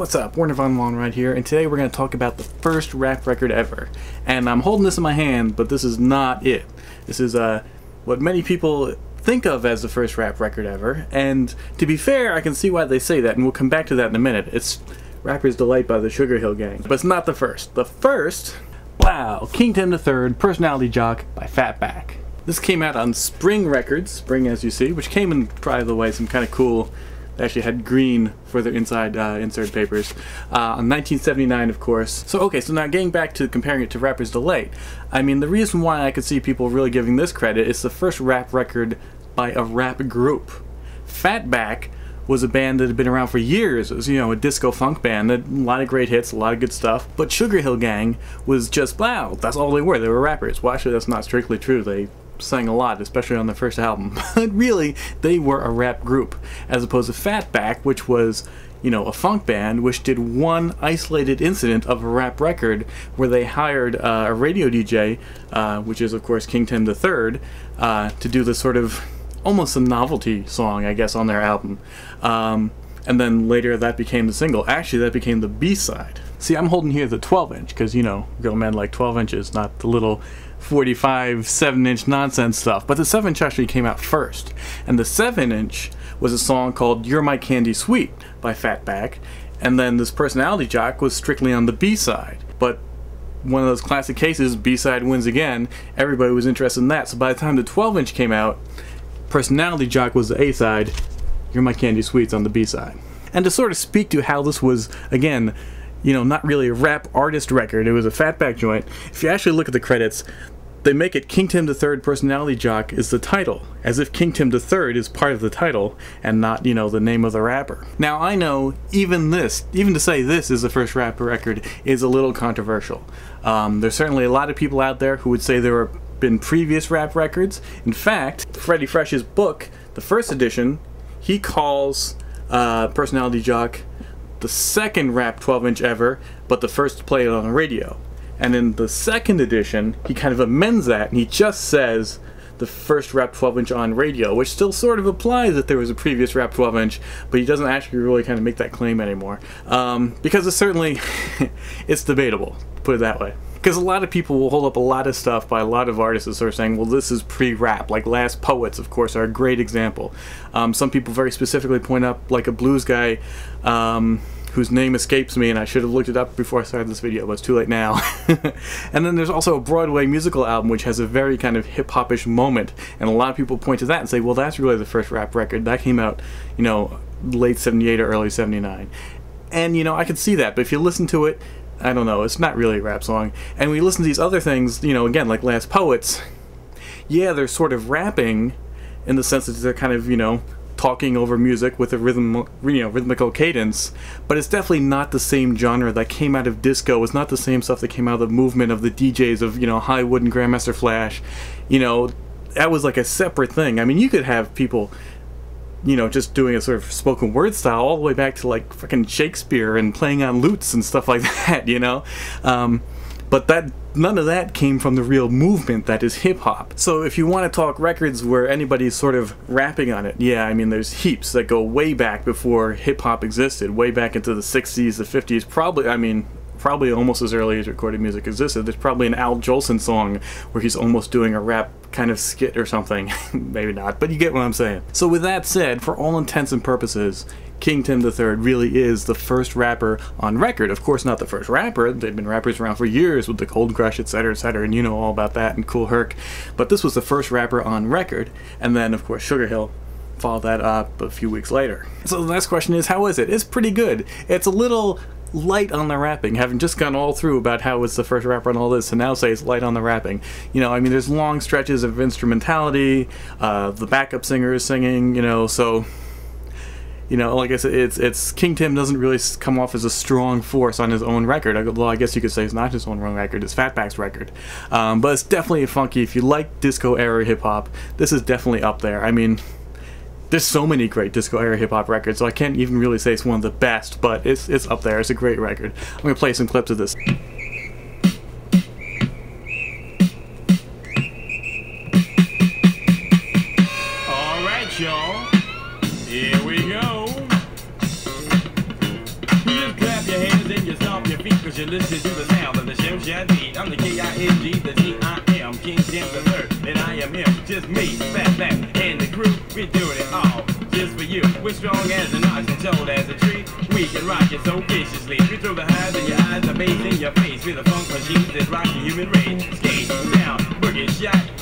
What's up? Werner von Wallenrod right here, and today we're going to talk about the first rap record ever. And I'm holding this in my hand, but this is not it. This is uh, what many people think of as the first rap record ever, and to be fair, I can see why they say that, and we'll come back to that in a minute. It's Rapper's Delight by the Sugar Hill Gang. But it's not the first. The first, wow, King Tim III, Personality Jock by Fatback. This came out on Spring Records, Spring as you see, which came in, by the way, some kind of cool they actually had green for their inside uh, insert papers. Uh, 1979, of course. So, okay, so now getting back to comparing it to Rapper's Delight, I mean, the reason why I could see people really giving this credit is the first rap record by a rap group. Fatback was a band that had been around for years. It was, you know, a disco funk band. a lot of great hits, a lot of good stuff. But Sugar Hill Gang was just, wow, that's all they were. They were rappers. Well, actually, that's not strictly true. They sang a lot, especially on the first album. But really, they were a rap group, as opposed to Fatback, which was, you know, a funk band, which did one isolated incident of a rap record where they hired uh, a radio DJ, uh, which is, of course, King Tim III, uh, to do this sort of almost a novelty song, I guess, on their album. Um, and then later that became the single. Actually, that became the B-side. See, I'm holding here the 12 inch because, you know, real men like 12 inches, not the little 45 7 inch nonsense stuff. But the 7 inch actually came out first. And the 7 inch was a song called You're My Candy Sweet by Fatback. And then this personality jock was strictly on the B side. But one of those classic cases, B side wins again. Everybody was interested in that. So by the time the 12 inch came out, Personality Jock was the A side, You're My Candy Sweets on the B side. And to sort of speak to how this was, again, you know, not really a rap artist record. It was a fatback joint. If you actually look at the credits, they make it King Tim III Personality Jock is the title, as if King Tim III is part of the title and not, you know, the name of the rapper. Now, I know even this, even to say this is the first rap record, is a little controversial. Um, there's certainly a lot of people out there who would say there have been previous rap records. In fact, Freddie Fresh's book, the first edition, he calls uh, Personality Jock the second rap 12 inch ever, but the first to play it on the radio. And in the second edition, he kind of amends that and he just says the first rap 12 inch on radio, which still sort of applies that there was a previous rap 12 inch, but he doesn't actually really kind of make that claim anymore. Um, because it's certainly, it's debatable, put it that way because a lot of people will hold up a lot of stuff by a lot of artists that are saying, well, this is pre-rap. Like Last Poets, of course, are a great example. Um, some people very specifically point up, like a blues guy um, whose name escapes me, and I should have looked it up before I started this video, but it's too late now. and then there's also a Broadway musical album which has a very kind of hip-hop-ish moment, and a lot of people point to that and say, well, that's really the first rap record. That came out, you know, late 78 or early 79. And, you know, I could see that, but if you listen to it, I don't know, it's not really a rap song. And we listen to these other things, you know, again, like Last Poets, yeah, they're sort of rapping in the sense that they're kind of, you know, talking over music with a rhythm, you know, rhythmical cadence, but it's definitely not the same genre that came out of disco. It's not the same stuff that came out of the movement of the DJs of, you know, Hollywood and Grandmaster Flash. You know, that was like a separate thing. I mean, you could have people you know, just doing a sort of spoken word style all the way back to like fucking Shakespeare and playing on lutes and stuff like that, you know? Um, but that none of that came from the real movement that is hip hop. So if you want to talk records where anybody's sort of rapping on it, yeah, I mean there's heaps that go way back before hip hop existed, way back into the 60s, the 50s, probably I mean probably almost as early as recorded music existed. There's probably an Al Jolson song where he's almost doing a rap kind of skit or something. Maybe not, but you get what I'm saying. So with that said, for all intents and purposes, King Tim III really is the first rapper on record. Of course, not the first rapper. They've been rappers around for years with the Cold Crush, etc., etc., and you know all about that and Kool Herc. But this was the first rapper on record, and then, of course, Sugar Hill followed that up a few weeks later. So the next question is, how is it? It's pretty good. It's a little light on the rapping, having just gone all through about how it's the first rapper on all this, and now say it's light on the rapping. You know, I mean, there's long stretches of instrumentality, uh, the backup singer is singing, you know, so you know, like I said, it's it's King Tim doesn't really come off as a strong force on his own record. Well, I guess you could say it's not his own wrong record; it's Fatback's record. Um, but it's definitely funky. If you like disco era hip hop, this is definitely up there. I mean, there's so many great disco era hip hop records, so I can't even really say it's one of the best, but it's it's up there. It's a great record. I'm gonna play some clips of this. All right, y'all. Here we go. Just off your feet, cause you listen to the sound of the show beat. I'm the K-I-N-G, the we doing it all, just for you. We're strong as an ox and tall as a tree, we can rock it so viciously. We throw the highs in your eyes, the bass in your face, we're the funk machines that rock the human race. Skate down, boogie shot,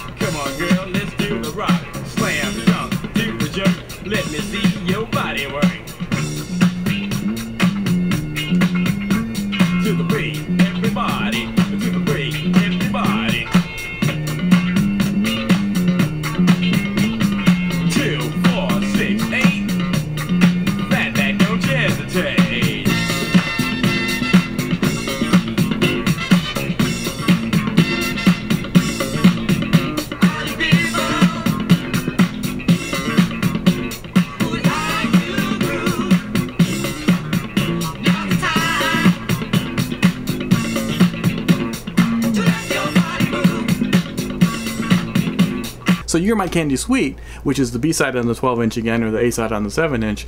So You're My Candy Sweet, which is the B-side on the 12-inch again, or the A-side on the 7-inch,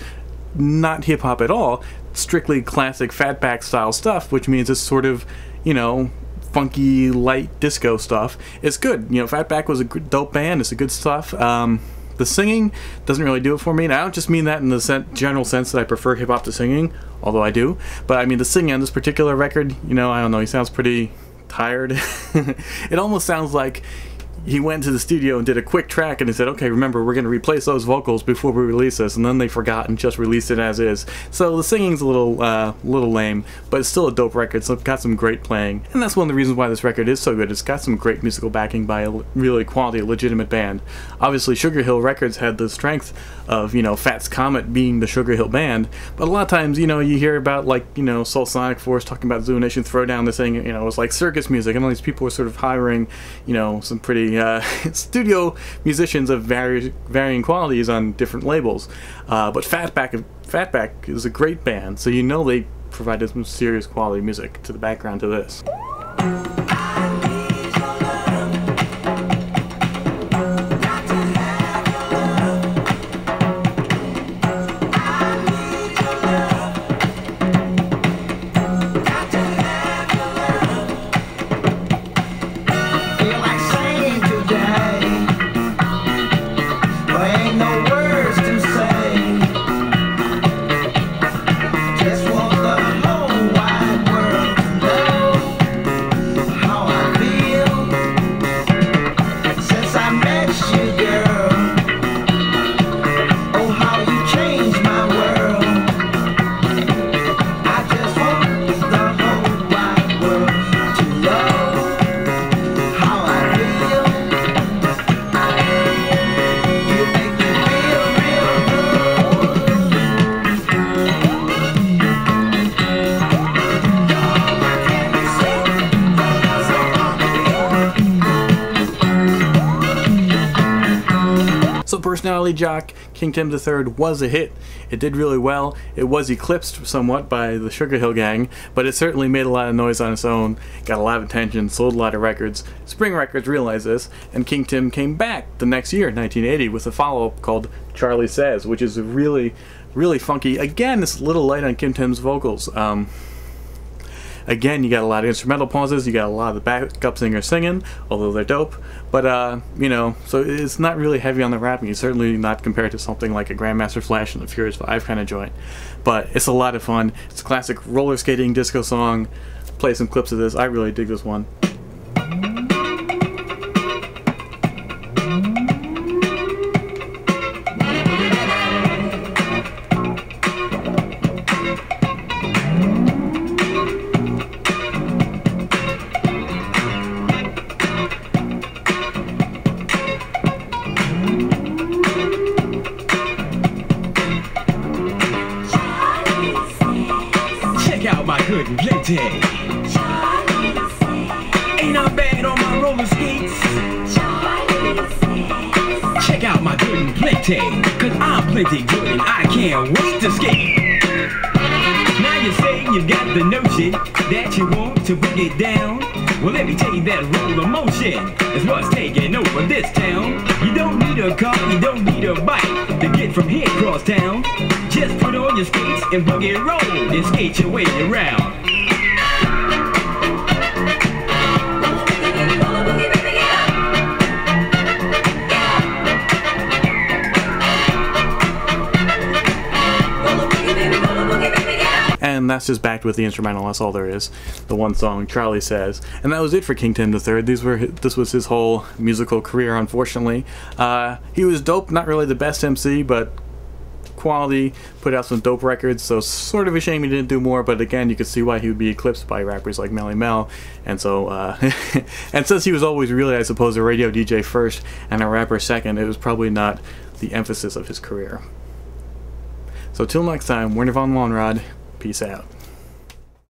not hip-hop at all, strictly classic fatback style stuff, which means it's sort of, you know, funky, light disco stuff. It's good. You know, Fatback was a dope band. It's a good stuff. Um, the singing doesn't really do it for me, and I don't just mean that in the sen- general sense that I prefer hip hop to singing, although I do. But I mean the singing on this particular record, you know, I don't know. He sounds pretty tired. it almost sounds like he went to the studio and did a quick track and he said, okay, remember, we're going to replace those vocals before we release this. And then they forgot and just released it as is. So the singing's a little, uh, little lame, but it's still a dope record. So it's got some great playing. And that's one of the reasons why this record is so good. It's got some great musical backing by a really quality, legitimate band. Obviously, Sugar Hill Records had the strength of, you know, Fats Comet being the Sugar Hill band. But a lot of times, you know, you hear about, like, you know, Soulsonic Force talking about Zulu Nation Throwdown. They're saying, you know, it was like circus music. And all these people were sort of hiring, you know, some pretty uh, studio musicians of vari- varying qualities on different labels. Uh, but Fatback, Fatback is a great band, so you know they provided some serious quality music to the background to this. Jock, King Tim III was a hit. It did really well. It was eclipsed somewhat by the Sugar Hill Gang, but it certainly made a lot of noise on its own, got a lot of attention, sold a lot of records. Spring Records realized this, and King Tim came back the next year, 1980, with a follow-up called Charlie Says, which is really, really funky. Again, a little light on King Tim's vocals. Um, Again, you got a lot of instrumental pauses, you got a lot of the backup singers singing, although they're dope. But, uh, you know, so it's not really heavy on the rapping. It's certainly not compared to something like a Grandmaster Flash and the Furious 5 kind of joint. But it's a lot of fun. It's a classic roller skating disco song. Play some clips of this. I really dig this one. Good plenty. Ain't I bad on my roller skates? Check out my good and plenty. Cause I'm plenty good and I can't wait to skate. Now you say you got the notion that you want to bring it down. Well, let me tell you that roller motion is what's taking over this town. You don't need a car, you don't need a bike to get from here across town. Just put on your skates and boogie roll and skate your way around. Then that's just backed with the instrumental. That's all there is. The one song Charlie says, and that was it for King Tim III. These were this was his whole musical career. Unfortunately, uh, he was dope. Not really the best MC, but quality. Put out some dope records. So sort of a shame he didn't do more. But again, you could see why he would be eclipsed by rappers like Melle Mel. And so, uh, and since he was always really, I suppose, a radio DJ first and a rapper second, it was probably not the emphasis of his career. So till next time, Werner von Wallenrod, peace out.